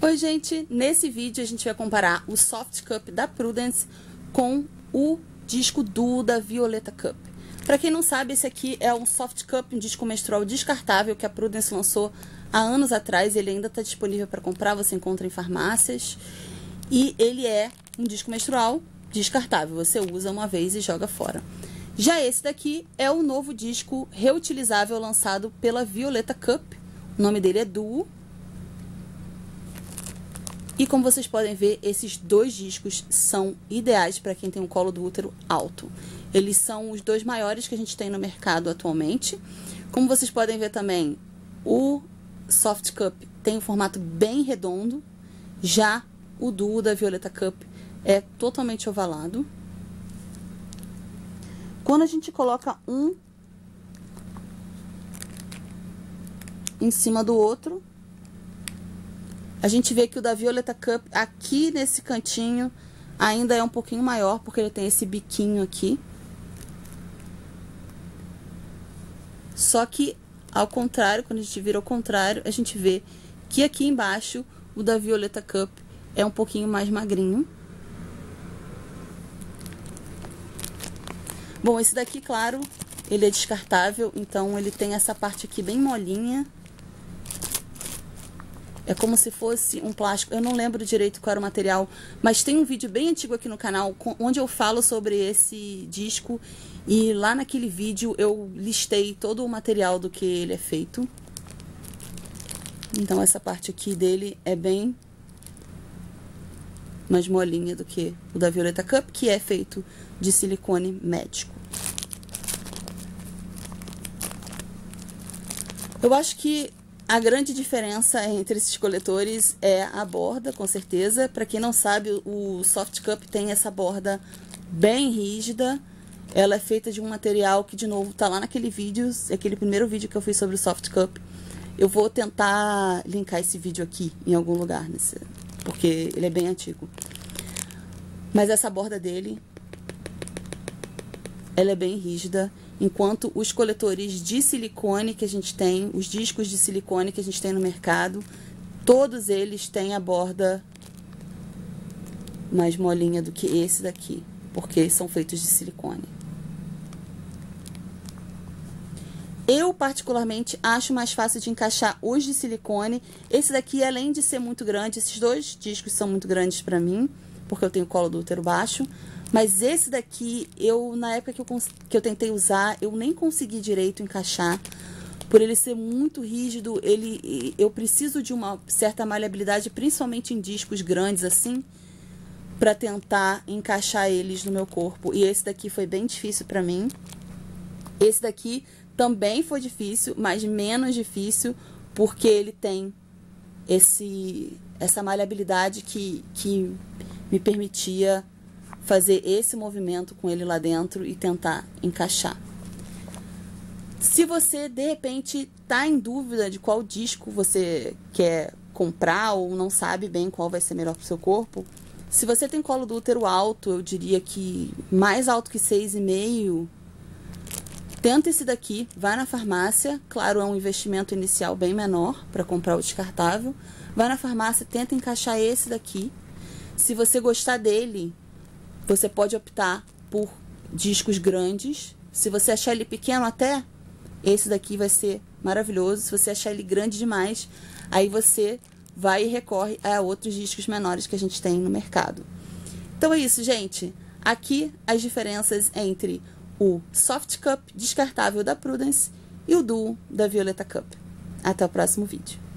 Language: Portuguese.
Oi, gente! Nesse vídeo a gente vai comparar o Soft Cup da Prudence com o disco Duo da Violeta Cup. Para quem não sabe, esse aqui é um Soft Cup, um disco menstrual descartável que a Prudence lançou há anos atrás. Ele ainda está disponível para comprar, você encontra em farmácias. E ele é um disco menstrual descartável, você usa uma vez e joga fora. Já esse daqui é o novo disco reutilizável lançado pela Violeta Cup. O nome dele é Duo e como vocês podem ver, esses dois discos são ideais para quem tem um colo do útero alto. Eles são os dois maiores que a gente tem no mercado atualmente. Como vocês podem ver também, o Soft Cup tem um formato bem redondo, já o Duo da Violeta Cup é totalmente ovalado. Quando a gente coloca um em cima do outro, a gente vê que o da Violeta Cup, aqui nesse cantinho, ainda é um pouquinho maior, porque ele tem esse biquinho aqui. Só que, ao contrário, quando a gente vira ao contrário, a gente vê que aqui embaixo, o da Violeta Cup é um pouquinho mais magrinho. Bom, esse daqui, claro, ele é descartável, então ele tem essa parte aqui bem molinha. É como se fosse um plástico. Eu não lembro direito qual era o material, mas tem um vídeo bem antigo aqui no canal onde eu falo sobre esse disco. E lá naquele vídeo eu listei todo o material do que ele é feito. Então essa parte aqui dele é bem mais molinha do que o da Violeta Cup, que é feito de silicone médico. Eu acho que a grande diferença entre esses coletores é a borda, com certeza. Para quem não sabe, o Soft Cup tem essa borda bem rígida. Ela é feita de um material que, de novo, tá lá naquele vídeo, aquele primeiro vídeo que eu fiz sobre o Soft Cup. Eu vou tentar linkar esse vídeo aqui em algum lugar, nesse, porque ele é bem antigo. Mas essa borda dele, ela é bem rígida enquanto os coletores de silicone que a gente tem, os discos de silicone que a gente tem no mercado, todos eles têm a borda mais molinha do que esse daqui, porque são feitos de silicone. Eu, particularmente, acho mais fácil de encaixar os de silicone. Esse daqui, além de ser muito grande, esses dois discos são muito grandes para mim, porque eu tenho colo do útero baixo. Mas esse daqui, eu na época que eu, que eu tentei usar, eu nem consegui direito encaixar. Por ele ser muito rígido, ele, eu preciso de uma certa maleabilidade, principalmente em discos grandes assim, para tentar encaixar eles no meu corpo. E esse daqui foi bem difícil para mim. Esse daqui também foi difícil, mas menos difícil, porque ele tem esse essa maleabilidade que, que me permitia fazer esse movimento com ele lá dentro e tentar encaixar. Se você de repente está em dúvida de qual disco você quer comprar ou não sabe bem qual vai ser melhor para o seu corpo, se você tem colo do útero alto, eu diria que mais alto que 6,5, tenta esse daqui, vai na farmácia, claro, é um investimento inicial bem menor para comprar o descartável. Vai na farmácia, tenta encaixar esse daqui. Se você gostar dele, você pode optar por discos grandes. Se você achar ele pequeno até, esse daqui vai ser maravilhoso. Se você achar ele grande demais, aí você vai e recorre a outros discos menores que a gente tem no mercado. Então é isso, gente. Aqui as diferenças entre o Soft Cup descartável da Prudence e o Duo da Violeta Cup. Até o próximo vídeo.